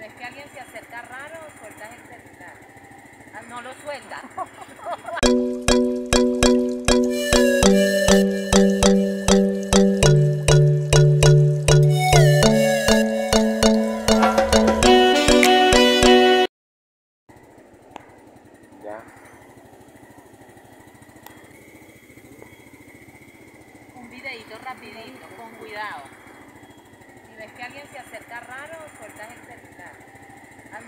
ves que alguien se acerca raro, sueltas el celular. Ah, no lo sueltas. Ya. Un videito rapidito, con cuidado. Si ves que alguien se acerca raro, sueltas el. Ah,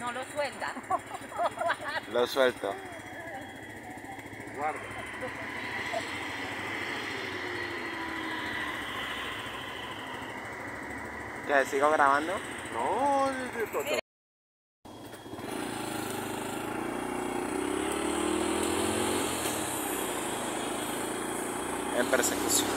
no lo sueltas. Lo suelto. Guarda. ¿Qué? ¿Sigo grabando? No, yo- En persecución.